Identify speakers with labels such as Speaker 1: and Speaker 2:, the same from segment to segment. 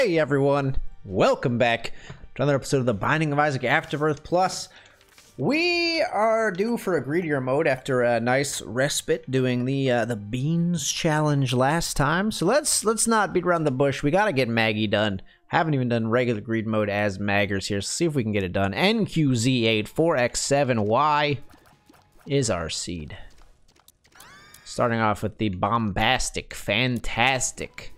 Speaker 1: Hey everyone, welcome back to another episode of the Binding of Isaac Afterbirth Plus. We are due for a greedier mode after a nice respite doing the uh, the beans challenge last time. So let's let's not beat around the bush. We gotta get Maggie done. Haven't even done regular greed mode as Maggers here. So see if we can get it done. NQZ8 4X7Y is our seed. Starting off with the bombastic, fantastic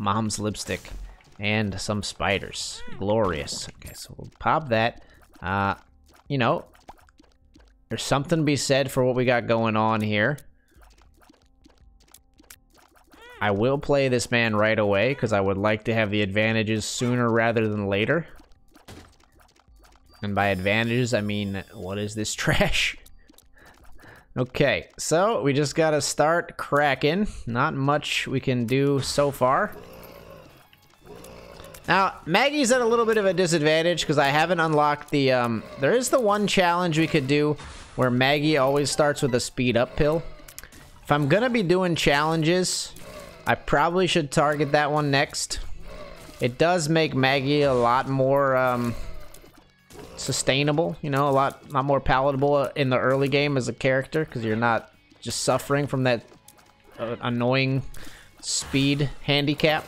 Speaker 1: mom's lipstick and some spiders. Glorious. Okay, so we'll pop that. Uh, you know, there's something to be said for what we got going on here. I will play this man right away because I would like to have the advantages sooner rather than later. And by advantages, I mean, what is this trash? okay, so we just gotta start cracking. Not much we can do so far. Now, Maggie's at a little bit of a disadvantage because I haven't unlocked the, um, there is the one challenge we could do where Maggie always starts with a speed up pill. If I'm gonna be doing challenges, I probably should target that one next. It does make Maggie a lot more, um, sustainable, you know, a lot, lot more palatable in the early game as a character because you're not just suffering from that uh, annoying speed handicap.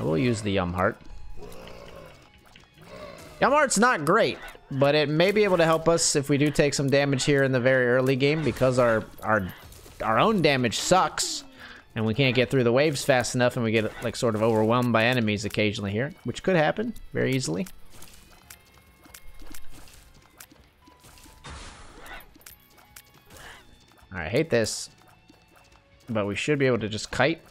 Speaker 1: I will use the Yum Heart. Yum Heart's not great, but it may be able to help us if we do take some damage here in the very early game because our our our own damage sucks and we can't get through the waves fast enough and we get like sort of overwhelmed by enemies occasionally here, which could happen very easily. I hate this, but we should be able to just kite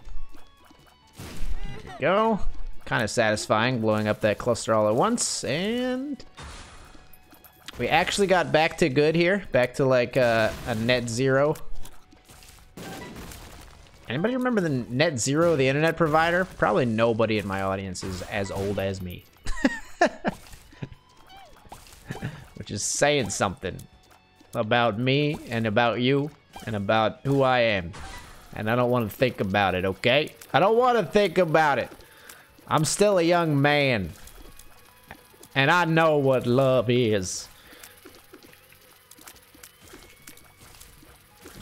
Speaker 1: go. Kind of satisfying, blowing up that cluster all at once, and... We actually got back to good here, back to like uh, a net zero. Anybody remember the net zero, the internet provider? Probably nobody in my audience is as old as me. Which is saying something about me and about you and about who I am. And I don't want to think about it, okay? I don't want to think about it. I'm still a young man. And I know what love is.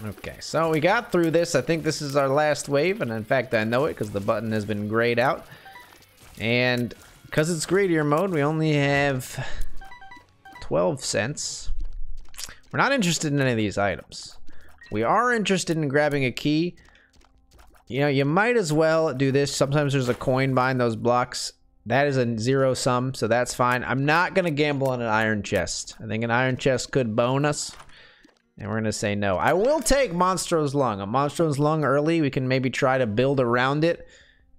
Speaker 1: Okay, so we got through this. I think this is our last wave, and in fact, I know it because the button has been grayed out. And because it's greedier mode, we only have 12 cents. We're not interested in any of these items. We are interested in grabbing a key. You know, you might as well do this. Sometimes there's a coin behind those blocks. That is a zero sum, so that's fine. I'm not going to gamble on an iron chest. I think an iron chest could bone us. And we're going to say no. I will take Monstro's Lung. A Monstro's Lung early, we can maybe try to build around it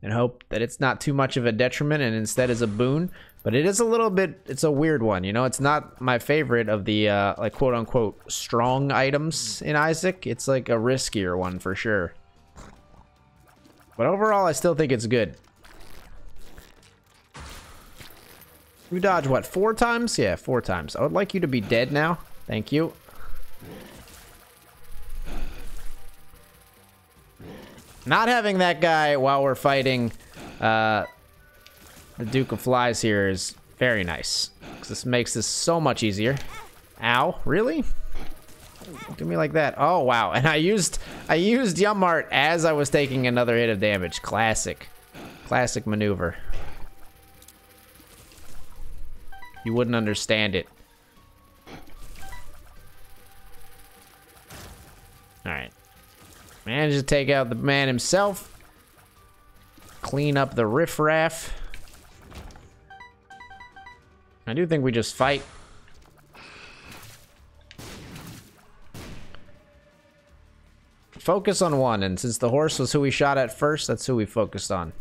Speaker 1: and hope that it's not too much of a detriment and instead is a boon. But it is a little bit, it's a weird one. You know, it's not my favorite of the, uh, like, quote unquote, strong items in Isaac. It's like a riskier one for sure. But overall, I still think it's good. You dodge, what, four times? Yeah, four times. I would like you to be dead now. Thank you. Not having that guy while we're fighting uh, the Duke of Flies here is very nice. This makes this so much easier. Ow, really? Do me like that. Oh, wow. And I used I used Yum Heart as I was taking another hit of damage. Classic. Classic maneuver. You wouldn't understand it. Alright. Managed to take out the man himself. Clean up the riffraff. I do think we just fight. Focus on one, and since the horse was who we shot at first, that's who we focused on.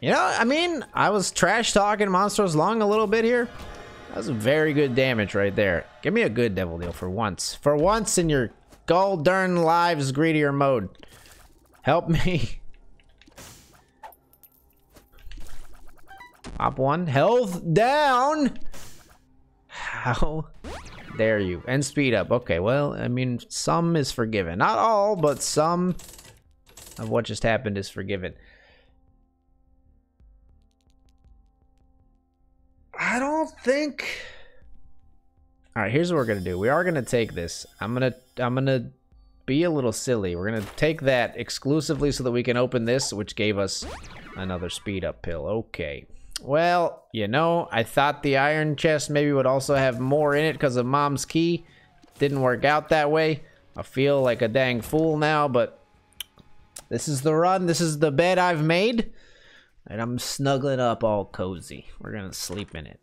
Speaker 1: You know, I mean, I was trash talking Monstro's Lung a little bit here. That was very good damage right there. Give me a good devil deal for once. For once in your Gold darn lives greedier mode. Help me. Op one. Health down. How dare you? And speed up. Okay, well, I mean, some is forgiven. Not all, but some. of what just happened is forgiven. I don't think. All right, here's what we're gonna do. We are gonna take this. I'm gonna I'm gonna be a little silly. We're gonna take that exclusively so that we can open this, which gave us another speed up pill. Okay. Well, you know, I thought the iron chest maybe would also have more in it because of mom's key. Didn't work out that way. I feel like a dang fool now, but this is the run. This is the bed I've made. And I'm snuggling up all cozy. We're going to sleep in it.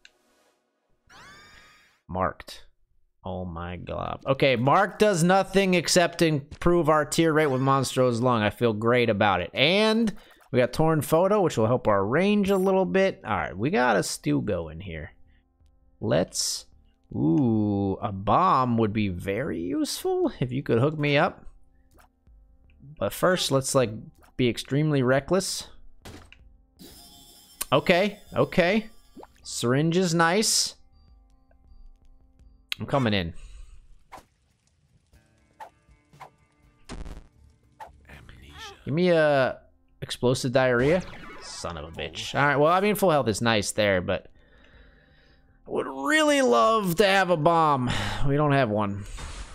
Speaker 1: Marked. Oh my god. Okay, Mark does nothing except improve our tear rate with Monstro's Lung. I feel great about it. And we got Torn Photo, which will help our range a little bit. All right, we got a stew going here. Let's... Ooh, a bomb would be very useful if you could hook me up. But first, let's, like, be extremely reckless. Okay, okay. Syringe is nice. I'm coming in. Amnesia. Give me a explosive diarrhea. Son of a bitch. All right, well, I mean, full health is nice there, but I would really love to have a bomb. We don't have one.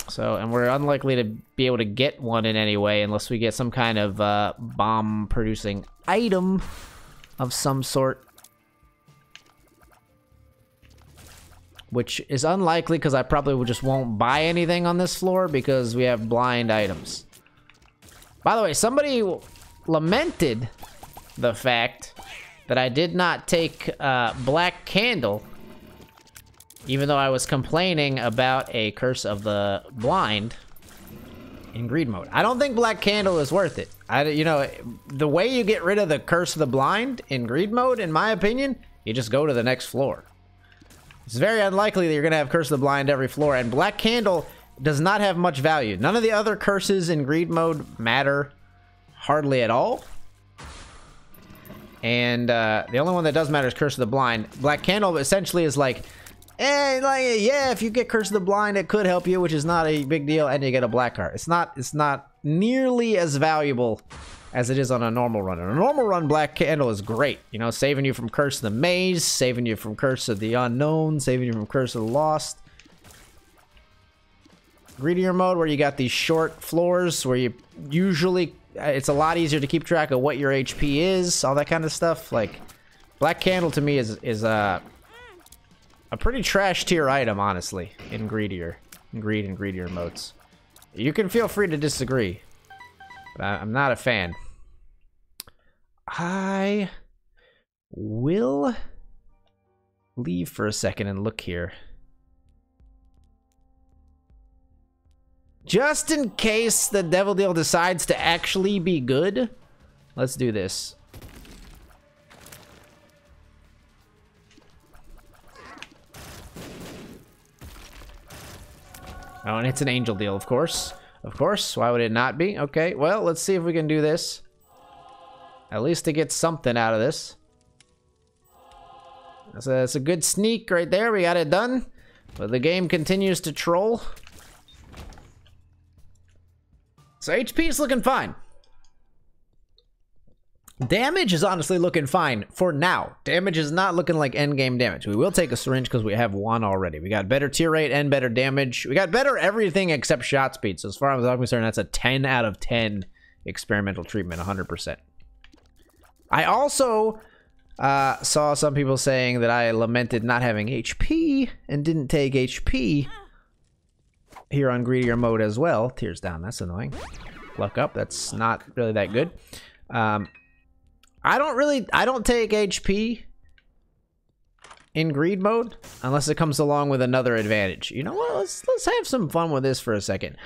Speaker 1: So, and we're unlikely to be able to get one in any way unless we get some kind of uh, bomb-producing item of some sort. Which is unlikely because I probably just won't buy anything on this floor because we have blind items. By the way, somebody lamented the fact that I did not take uh, Black Candle even though I was complaining about a Curse of the Blind in greed mode. I don't think Black Candle is worth it. I, you know, the way you get rid of the Curse of the Blind in greed mode, in my opinion, you just go to the next floor. It's very unlikely that you're going to have Curse of the Blind every floor, and Black Candle does not have much value. None of the other curses in greed mode matter hardly at all. And uh, the only one that does matter is Curse of the Blind. Black Candle essentially is like, eh, like, yeah, if you get Curse of the Blind, it could help you, which is not a big deal, and you get a black card. It's not, it's not nearly as valuable as it is on a normal run. On a normal run, Black Candle is great. You know, saving you from Curse of the Maze, saving you from Curse of the Unknown, saving you from Curse of the Lost. Greedier mode, where you got these short floors, where you usually Uh, it's a lot easier to keep track of what your HP is, all that kind of stuff. Like, Black Candle to me is is a a pretty trash tier item, honestly, in greedier, in greed and greedier modes. You can feel free to disagree, but I, I'm not a fan. I will leave for a second and look here. Just in case the Devil Deal decides to actually be good, let's do this. Oh, and it's an angel deal, of course. Of course, why would it not be? Okay, well, let's see if we can do this. At least to get something out of this. That's a, that's a good sneak right there, we got it done. But the game continues to troll. So HP is looking fine. Damage is honestly looking fine for now. Damage is not looking like endgame damage. We will take a syringe because we have one already. We got better tear rate and better damage. We got better everything except shot speed. So as far as I'm concerned, that's a 10 out of 10 experimental treatment, 100%. I also uh, saw some people saying that I lamented not having HP and didn't take HP here on greedier mode as well. Tears down, that's annoying. Luck up, that's not really that good. Um, I don't really, I don't take HP in greed mode unless it comes along with another advantage. You know what? Let's let's have some fun with this for a second.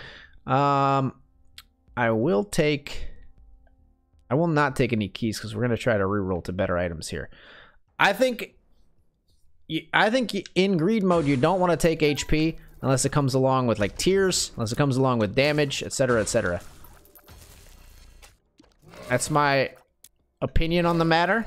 Speaker 1: Um, I will take. I will not take any keys because we're gonna try to reroll to better items here. I think. I think in greed mode you don't want to take HP unless it comes along with like tears, unless it comes along with damage, etc., etc. That's my opinion on the matter.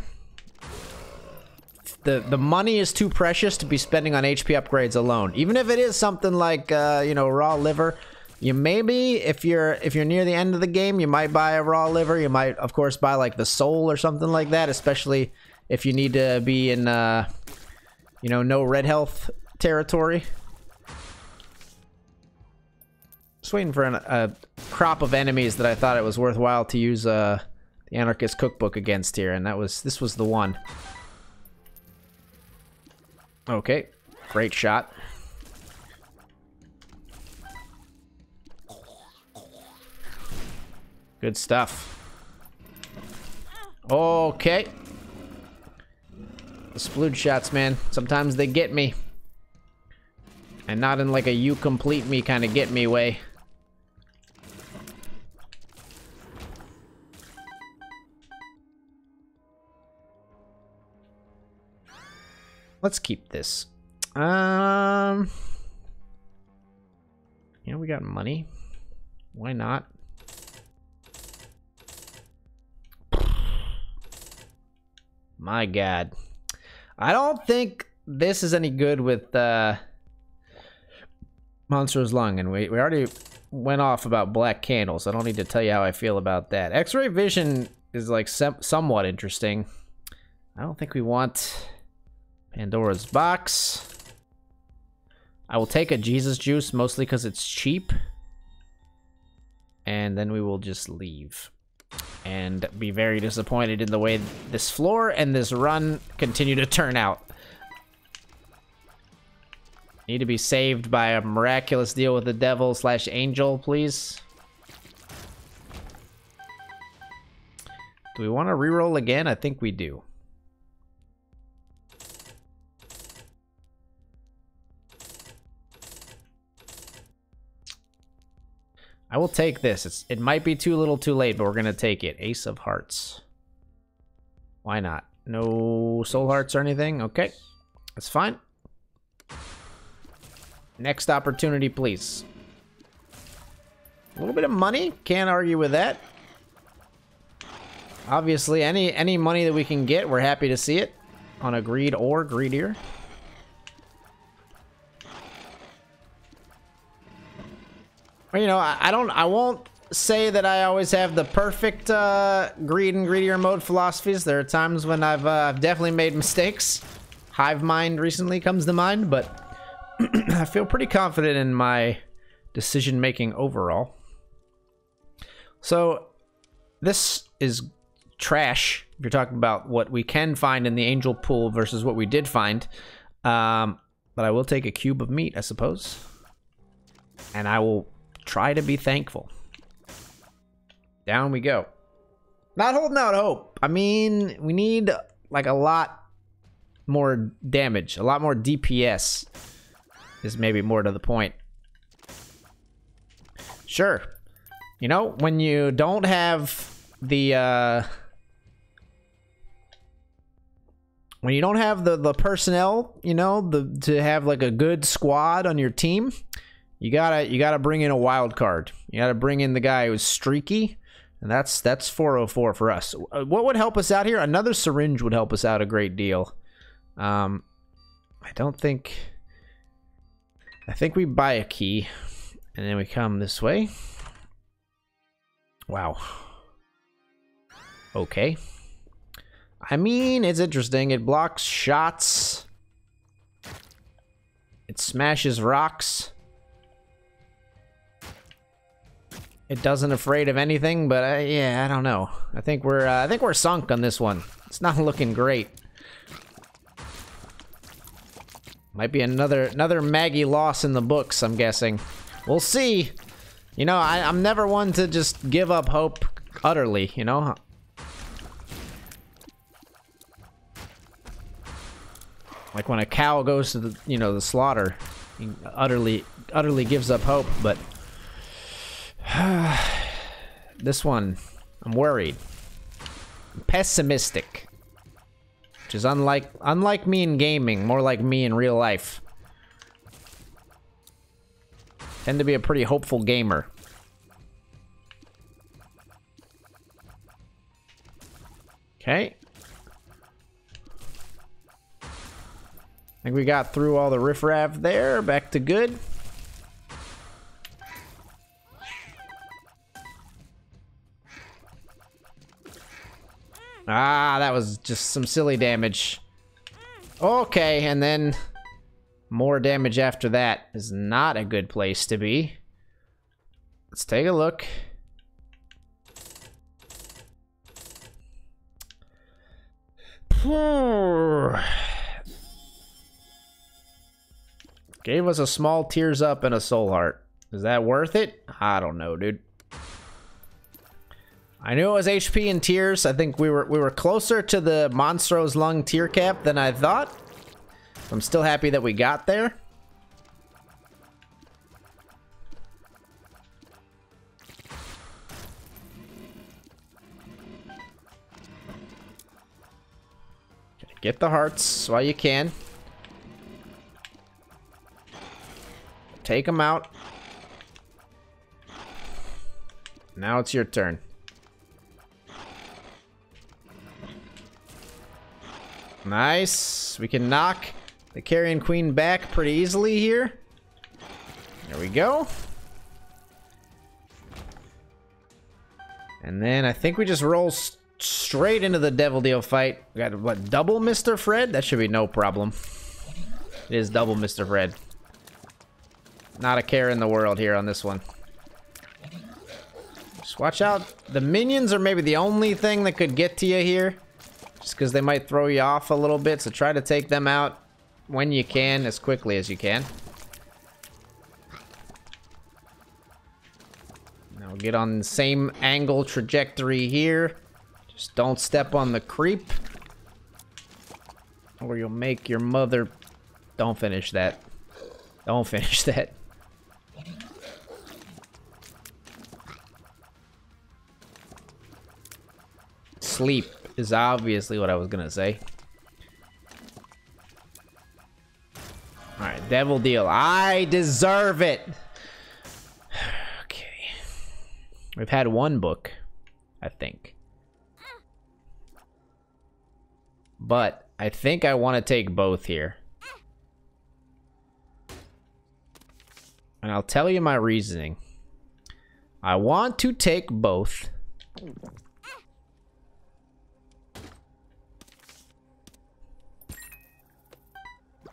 Speaker 1: The the money is too precious to be spending on HP upgrades alone. Even if it is something like uh, you know raw liver, You maybe if you're if you're near the end of the game, you might buy a raw liver. You might of course buy like the soul or something like that, especially if you need to be in uh you know, no red health territory. Just waiting for an, a crop of enemies that I thought it was worthwhile to use uh the anarchist cookbook against here, and that was this was the one. Okay, great shot. Good stuff. Okay. The splood shots, man. Sometimes they get me. And not in like a you complete me kind of get me way. Let's keep this. Um, you know, we got money. Why not? My god. I don't think this is any good with uh, Monstro's Lung, and we, we already went off about Black Candles. I don't need to tell you how I feel about that. X-Ray Vision is like somewhat interesting. I don't think we want Pandora's Box. I will take a Jesus Juice, mostly because it's cheap. And then we will just leave and be very disappointed in the way this floor and this run continue to turn out. Need to be saved by a miraculous deal with the devil slash angel, please. Do we want to reroll again? I think we do. I will take this. It's It might be too little too late, but we're going to take it. Ace of Hearts. Why not? No soul hearts or anything? Okay. That's fine. Next opportunity, please. A little bit of money. Can't argue with that. Obviously, any any money that we can get, we're happy to see it. On a greed or greedier. You know, I, I, don't, I won't say that I always have the perfect uh, greed and greedier mode philosophies. There are times when I've, uh, definitely made mistakes. Hive Mind recently comes to mind, but I feel pretty confident in my decision making overall. So this is trash. If you're talking about what we can find in the angel pool versus what we did find. Um, but I will take a cube of meat, I suppose. And I will try to be thankful. Down we go. Not holding out hope. I mean, we need like a lot more damage, a lot more DPS is maybe more to the point. Sure. You know, when you don't have the uh when you don't have the the personnel, you know, the to have like a good squad on your team, you gotta you gotta bring in a wild card. You gotta bring in the guy who's streaky, and that's that's 404 for us. Uh, what would help us out here? Another syringe would help us out a great deal. Um, I don't think. I think we buy a key, and then we come this way. Wow. Okay. I mean, it's interesting. It blocks shots. It smashes rocks. It doesn't afraid of anything, but uh, yeah, I don't know. I think we're uh, I think we're sunk on this one. It's not looking great. Might be another another Maggie loss in the books, I'm guessing. We'll see. You know, I, I'm never one to just give up hope utterly, you know? Like when a cow goes to the, you know, the slaughter, utterly, utterly gives up hope, but this one, I'm worried. I'm pessimistic. Which is unlike unlike me in gaming, more like me in real life. Tend to be a pretty hopeful gamer. Okay. I think we got through all the riffraff there. Back to good. Ah, that was just some silly damage. Okay, and then more damage after that is not a good place to be. Let's take a look. Gave us a small tears up and a soul heart. Is that worth it? I don't know, dude. I knew it was HP and tears. I think we were we were closer to the Monstro's Lung tear cap than I thought. I'm still happy that we got there. Get the hearts while you can. Take them out. Now it's your turn. Nice. We can knock the Carrion Queen back pretty easily here. There we go. And then I think we just roll straight into the Devil Deal fight. We got, what, double Mr. Fred? That should be no problem. It is double Mr. Fred. Not a care in the world here on this one. Just watch out. The minions are maybe the only thing that could get to you here. Just because they might throw you off a little bit, so try to take them out when you can, as quickly as you can. Now we'll get on the same angle trajectory here. Just don't step on the creep. Or you'll make your mother... Don't finish that. Don't finish that. Sleep is obviously what I was gonna say. Alright, devil deal. I deserve it! okay. We've had one book, I think. But I think I want to take both here. And I'll tell you my reasoning. I want to take both.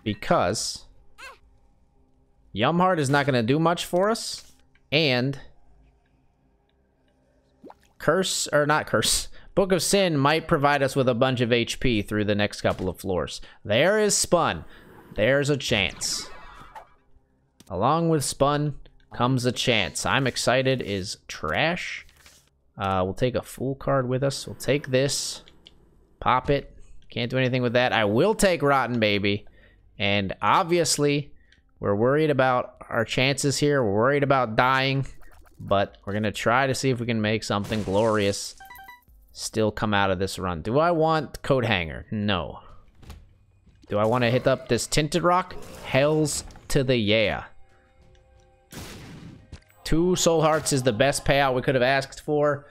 Speaker 1: Because Yumheart is not going to do much for us. And Curse, or not Curse, Book of Sin might provide us with a bunch of HP through the next couple of floors. There is Spun. There's a chance. Along with Spun comes a chance. I'm excited is Trash. Uh, we'll take a Fool card with us. We'll take this. Pop it. Can't do anything with that. I will take Rotten Baby. And obviously, we're worried about our chances here. We're worried about dying. But we're going to try to see if we can make something glorious still come out of this run. Do I want Coat Hanger? No. Do I want to hit up this Tinted Rock? Hells to the yeah. Two Soul Hearts is the best payout we could have asked for.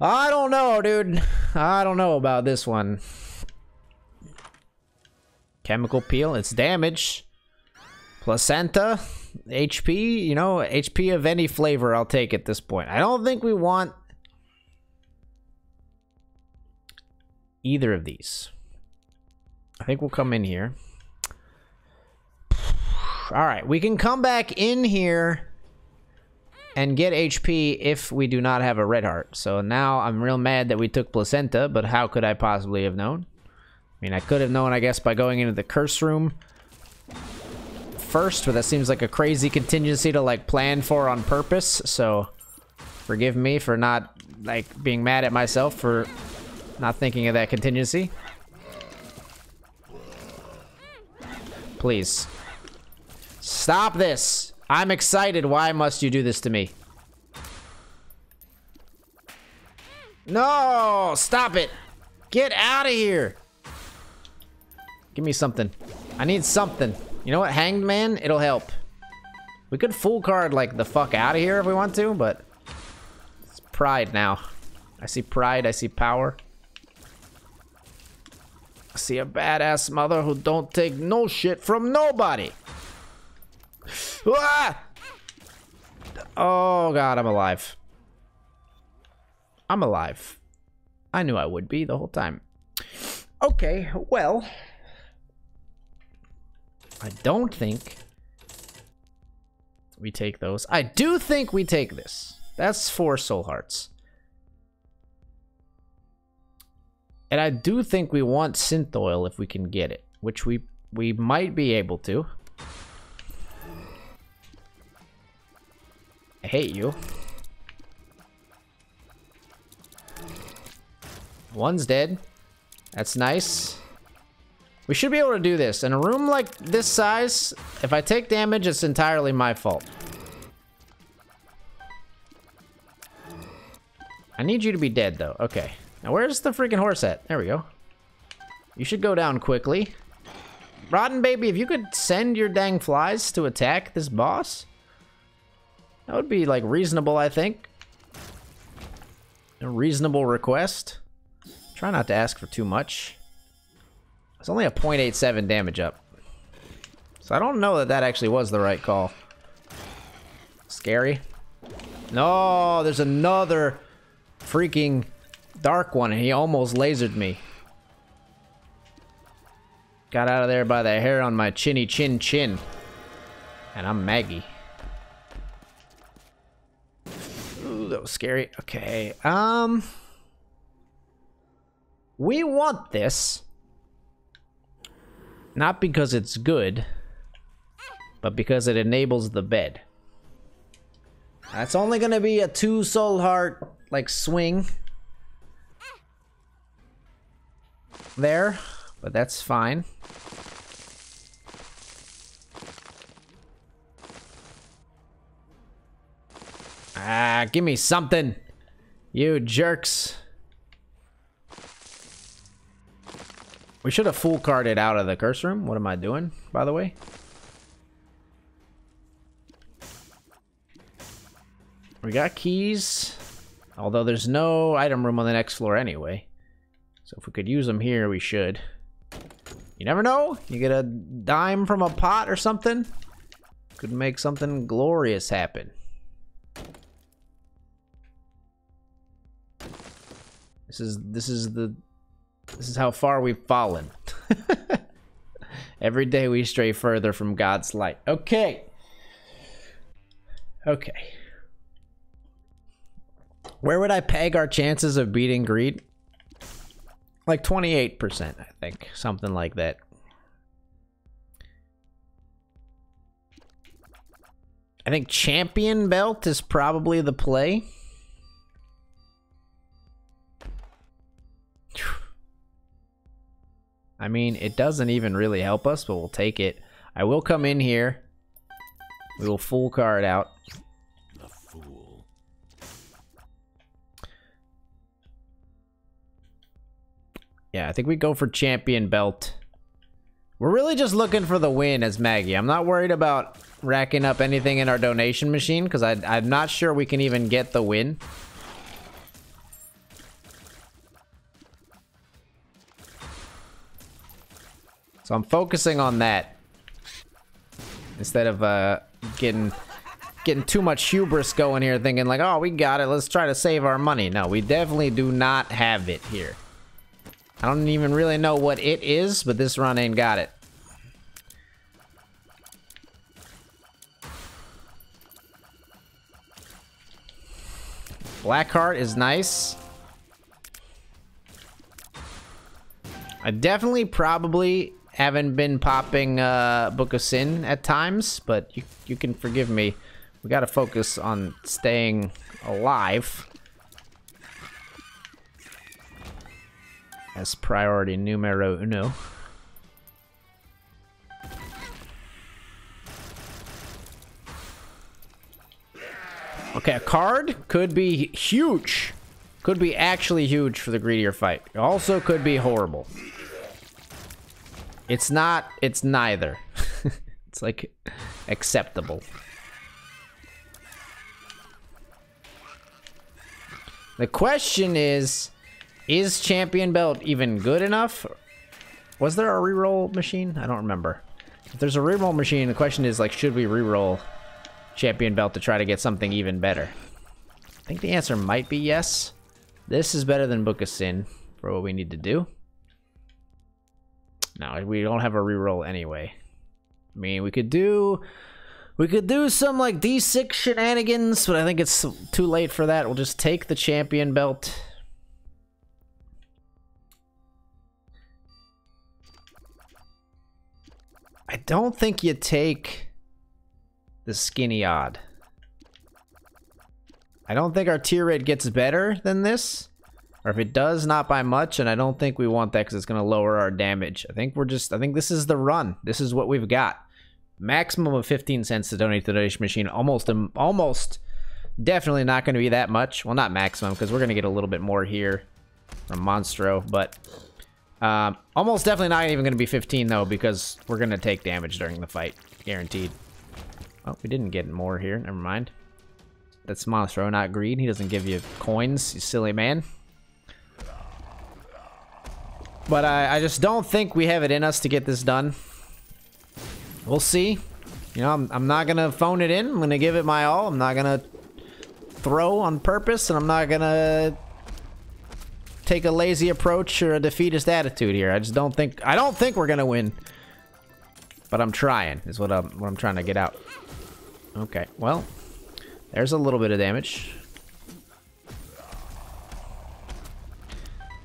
Speaker 1: I don't know, dude. I don't know about this one. Chemical Peel, it's damage. Placenta, HP, you know, HP of any flavor, I'll take at this point. I don't think we want either of these. I think we'll come in here. All right, we can come back in here and get HP if we do not have a red heart. So now I'm real mad that we took placenta, but how could I possibly have known? I mean, I could have known, I guess, by going into the curse room first, but that seems like a crazy contingency to, like, plan for on purpose. So forgive me for not, like, being mad at myself for not thinking of that contingency. Please. Stop this! I'm excited. Why must you do this to me? No! Stop it! Get out of here! Give me something. I need something. You know what? Hanged Man? It'll help. We could full card, like, the fuck out of here if we want to, but... It's pride now. I see pride, I see power. I see a badass mother who don't take no shit from nobody. Ah! Oh god, I'm alive. I'm alive. I knew I would be the whole time. Okay, well. I don't think we take those. I do think we take this. That's four soul hearts. And I do think we want Synthoil if we can get it, which we we might be able to. I hate you. One's dead. That's nice. We should be able to do this. In a room like this size, if I take damage, it's entirely my fault. I need you to be dead, though. Okay. Now, where's the freaking horse at? There we go. You should go down quickly. Rotten Baby, if you could send your dang flies to attack this boss, that would be, like, reasonable, I think. A reasonable request. Try not to ask for too much. It's only a 0.87 damage up. So I don't know that that actually was the right call. Scary. No, there's another freaking dark one, and he almost lasered me. Got out of there by the hair on my chinny chin chin. And I'm Maggie. Ooh, that was scary. Okay, um... We want this. Not because it's good, but because it enables the bed. That's only gonna be a two soul heart, like, swing. There, but that's fine. Ah, give me something, you jerks. We should have full carded out of the curse room. What am I doing, by the way? We got keys. Although there's no item room on the next floor anyway. So if we could use them here, we should. You never know. You get a dime from a pot or something. Could make something glorious happen. This is this is the this is how far we've fallen. Every day we stray further from God's light. Okay. Okay. Where would I peg our chances of beating Greed? Like 28%, I think. Something like that. I think Champion Belt is probably the play. I mean, it doesn't even really help us, but we'll take it. I will come in here. We will full card out. The fool. Yeah, I think we go for champion belt. We're really just looking for the win as Maggie. I'm not worried about racking up anything in our donation machine because I'm not sure we can even get the win. So I'm focusing on that. Instead of uh, getting getting too much hubris going here thinking like, oh, we got it. Let's try to save our money. No, we definitely do not have it here. I don't even really know what it is, but this run ain't got it. Blackheart is nice. I definitely probably haven't been popping uh, Book of Sin at times, but you, you can forgive me. We gotta focus on staying alive. As priority numero uno. Okay, a card could be huge. Could be actually huge for the greedier fight. Also could be horrible. It's not, it's neither. it's like acceptable. The question is, is Champion Belt even good enough? Was there a reroll machine? I don't remember. If there's a reroll machine, the question is like, should we reroll Champion Belt to try to get something even better? I think the answer might be yes. This is better than Book of Sin for what we need to do. No, we don't have a reroll anyway. I mean, we could do... We could do some, like, D6 shenanigans, but I think it's too late for that. We'll just take the champion belt. I don't think you take the skinny odd. I don't think our tear rate gets better than this. Or if it does, not by much, and I don't think we want that because it's going to lower our damage. I think we're just, I think this is the run. This is what we've got. Maximum of 15 cents to donate to the donation machine. Almost, um, almost, definitely not going to be that much. Well, not maximum, because we're going to get a little bit more here from Monstro, but um, almost definitely not even going to be 15, though, because we're going to take damage during the fight. Guaranteed. Oh, we didn't get more here. Never mind. That's Monstro, not Greed. He doesn't give you coins, you silly man. But I, I just don't think we have it in us to get this done. We'll see. You know, I'm, I'm not going to phone it in. I'm going to give it my all. I'm not going to throw on purpose, and I'm not going to take a lazy approach or a defeatist attitude here. I just don't think I don't think we're gonna win. But I'm trying, is what I'm what I'm trying to get out. Okay, well, there's a little bit of damage.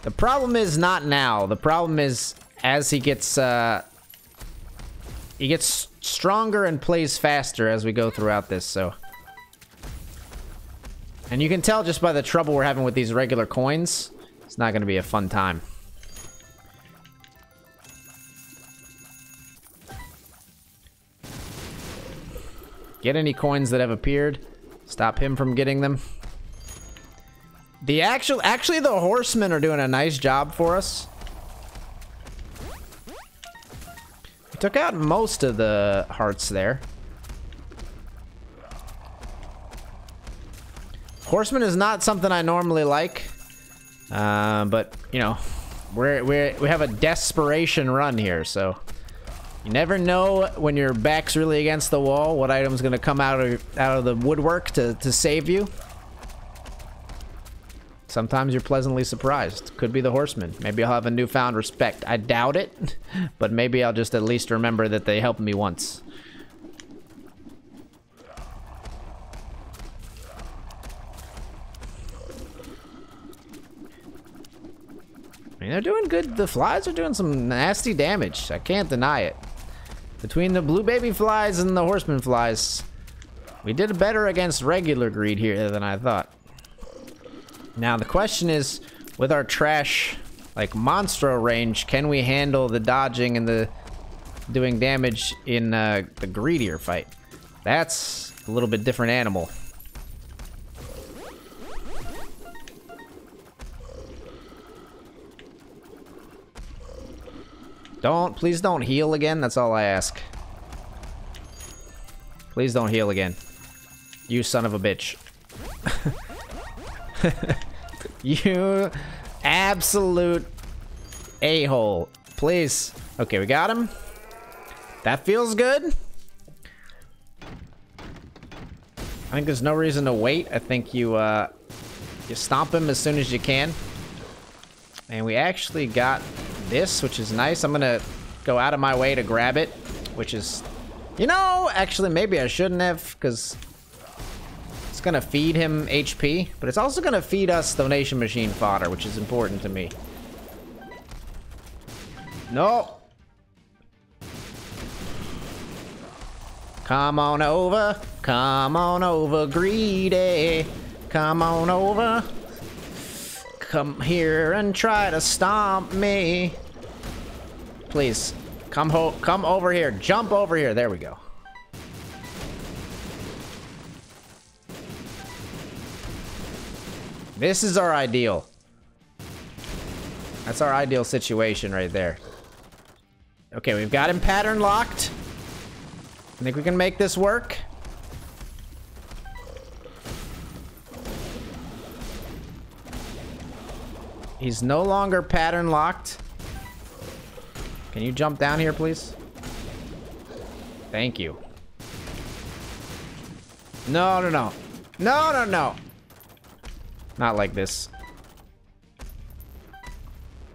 Speaker 1: The problem is not now. The problem is as he gets uh he gets stronger and plays faster as we go throughout this, so and you can tell just by the trouble we're having with these regular coins. It's not going to be a fun time. Get any coins that have appeared. Stop him from getting them. The actual, actually the horsemen are doing a nice job for us. We took out most of the hearts there. Horseman is not something I normally like. Uh, but, you know, we're, we're, we have a desperation run here, so... You never know when your back's really against the wall what item's gonna come out of out of the woodwork to, to save you. Sometimes you're pleasantly surprised. Could be the horseman. Maybe I'll have a newfound respect. I doubt it, but maybe I'll just at least remember that they helped me once. I mean, they're doing good. The flies are doing some nasty damage. I can't deny it. Between the blue baby flies and the horseman flies, we did better against regular greed here than I thought. Now, the question is, with our trash, like, monstro range, can we handle the dodging and the doing damage in uh, the greedier fight? That's a little bit different animal. Don't, please don't heal again. That's all I ask. Please don't heal again. You son of a bitch. you absolute a-hole. Please. Okay, we got him. That feels good. I think there's no reason to wait. I think you, uh, you stomp him as soon as you can. And we actually got this, which is nice. I'm gonna go out of my way to grab it, which is, you know, actually maybe I shouldn't have, because gonna feed him HP, but it's also gonna feed us donation machine fodder, which is important to me. No. Come on over, come on over, greedy. Come on over. Come here and try to stomp me. Please, come ho come over here. Jump over here. There we go. This is our ideal. That's our ideal situation right there. Okay, we've got him pattern locked. I think we can make this work. He's no longer pattern locked. Can you jump down here, please? Thank you. No, no, no. No, no, no. Not like this.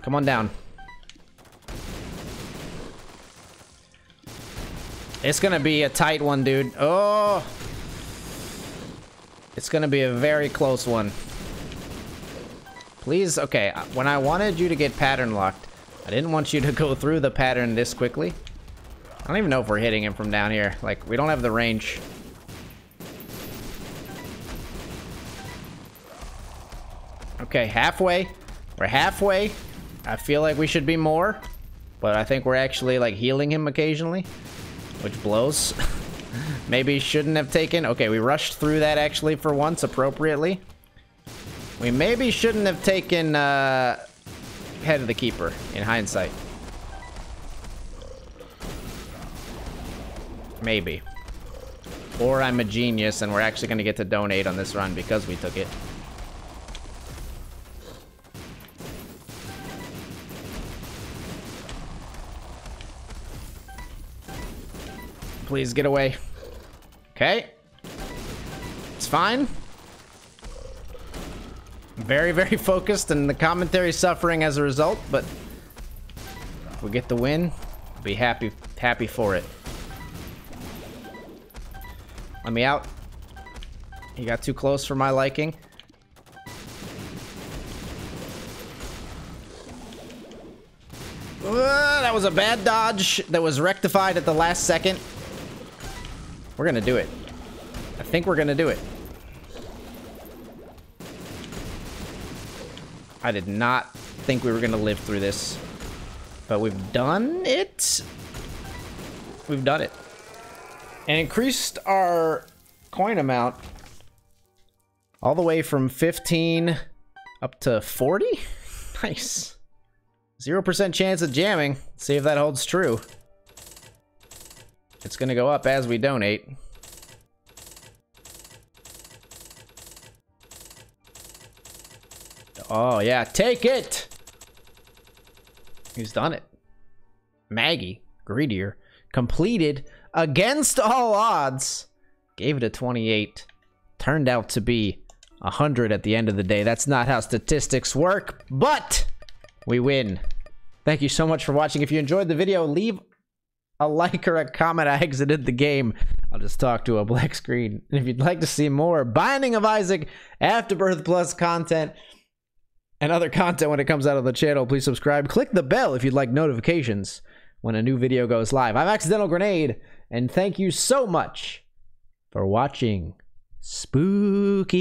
Speaker 1: Come on down. It's gonna be a tight one, dude. Oh! It's gonna be a very close one. Please, okay, uh, when I wanted you to get pattern locked, I didn't want you to go through the pattern this quickly. I don't even know if we're hitting him from down here. Like, we don't have the range. Okay, halfway. We're halfway. I feel like we should be more. But I think we're actually, like, healing him occasionally. Which blows. Maybe shouldn't have taken... Okay, we rushed through that, actually, for once, appropriately. We maybe shouldn't have taken, uh... Head of the Keeper, in hindsight. Maybe. Or I'm a genius and we're actually going to get to donate on this run because we took it. Please get away. Okay. It's fine. Very, very focused and the commentary suffering as a result, but if we get the win, I'll be happy happy for it. Let me out. He got too close for my liking. Uh, that was a bad dodge that was rectified at the last second. We're gonna do it. I think we're gonna do it. I did not think we were gonna live through this. But we've done it. We've done it. And increased our coin amount all the way from 15 up to 40? Nice. 0% chance of jamming. see if that holds true. It's gonna go up as we donate. Oh, yeah. Take it! He's done it. Maggie, greedier, completed against all odds. Gave it a 28. Turned out to be 100 at the end of the day. That's not how statistics work, but we win. Thank you so much for watching. If you enjoyed the video, leave a like or a comment. I exited the game. I'll just talk to a black screen. And if you'd like to see more Binding of Isaac Afterbirth Plus content, and other content when it comes out of the channel, please subscribe. Click the bell if you'd like notifications when a new video goes live. I'm Accidental Grenade, and thank you so much for watching Spooky.